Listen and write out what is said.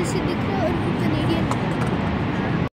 ये अमेरिकन दिख रहा है और ये